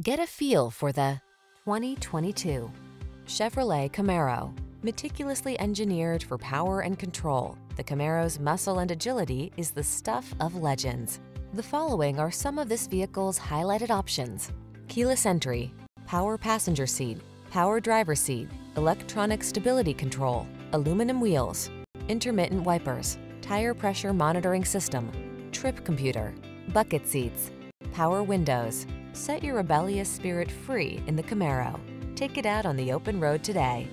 Get a feel for the 2022 Chevrolet Camaro. Meticulously engineered for power and control, the Camaro's muscle and agility is the stuff of legends. The following are some of this vehicle's highlighted options. Keyless entry, power passenger seat, power driver seat, electronic stability control, aluminum wheels, intermittent wipers, tire pressure monitoring system, trip computer, bucket seats, power windows. Set your rebellious spirit free in the Camaro. Take it out on the open road today.